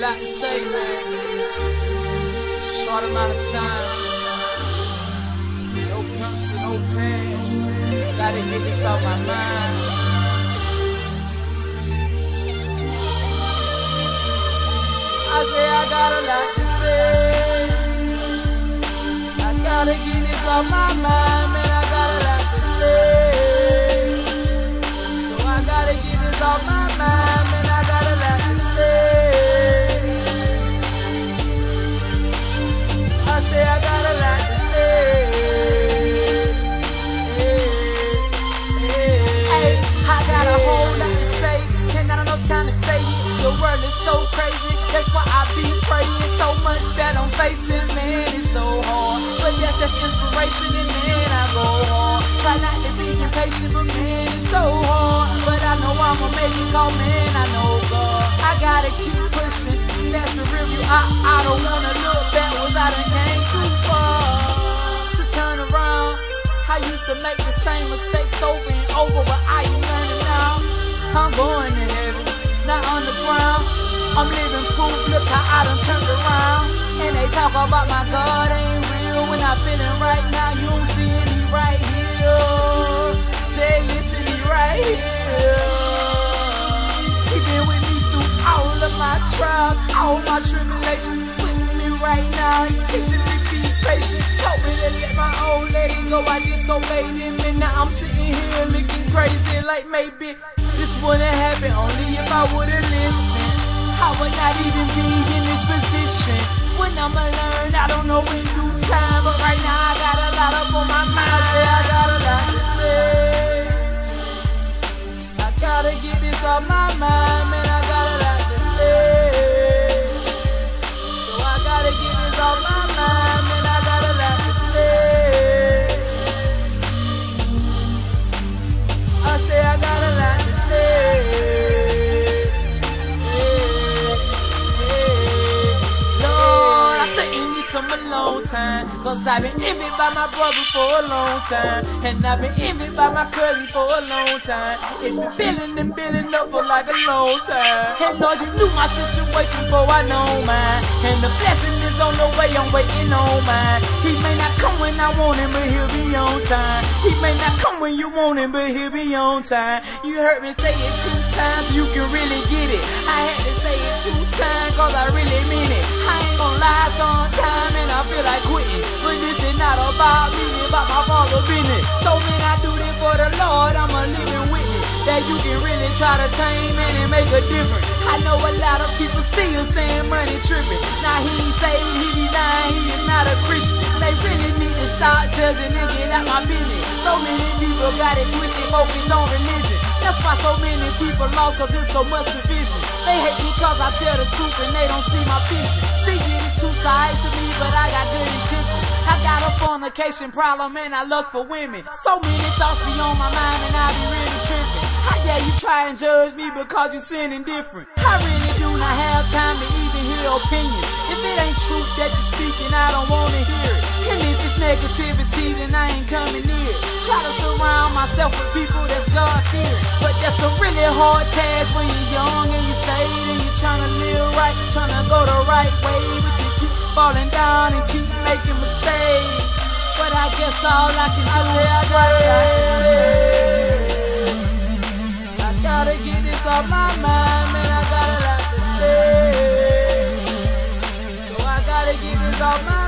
lot to say, man. Short amount of time. No pencil, no pen. Gotta get this off my mind. I say I got a lot to say. I gotta get this off my mind, inspiration, and man, I go on. Try not to be impatient, but man, it's so hard. But I know I'ma make it, call man, I know God. I gotta keep pushing, that's the review. I, I don't wanna look backwards, I done came too far to turn around. I used to make the same mistakes over and over, but I ain't learning now. I'm going to heaven, not on the ground. I'm living proof, look how I done turned around. And they talk about my God ain't right now. You don't see me right here. Jay, listen, he right here. He been with me through all of my trials, all my tribulations. With me right now, he teaching me be patient. Told me to let my old lady go. I disobeyed him, and now I'm sitting here looking crazy. Like maybe this wouldn't happen only if I would've listened. I would not even be in this position. When I'ma learn, I don't know in due time. But right now, time. Cause I've been envied by my brother for a long time. And I've been envied by my cousin for a long time. It been building and building up for like a long time. And Lord, you knew my situation before I know mine. And the blessing is on the way, I'm waiting on mine. He may not come when I want him, but he'll be on time. He may not come when you want him, but he'll be on time. You heard me say it two times, you can really get it. I had to say it two times, cause I really mean it. I ain't gonna lie sometime, and I feel like quitting. But this is not about me, it's about my father business. So when I do this for the Lord, I'm a living witness. That you can really try to change, man, and make a difference. I know a lot of people still saying money tripping. Now he ain't saved, he be lying, he is not a Christian. They really need to start judging and get out my business. So many people got it twisted, focused on religion. That's why so many people lost, cause there's so much division. They hate me cause I tell the truth and they don't see my vision. See it is two sides to but I got good intentions. I got a fornication problem and I lust for women. So many thoughts be on my mind and I be really tripping. How dare you try and judge me because you sinning different? I really do not have time to even hear opinions. If it ain't truth that you're speaking, I don't wanna hear it. And if it's negativity, then I ain't coming near. Try to surround myself with people that's God fearing. But that's a really hard task when you're young and you're saved you're trying to live right, trying to go the right way, falling down and keep making mistakes. But I guess all I can do is pray. I gotta get this off my mind, man. I gotta let like this. So I gotta get this off my mind.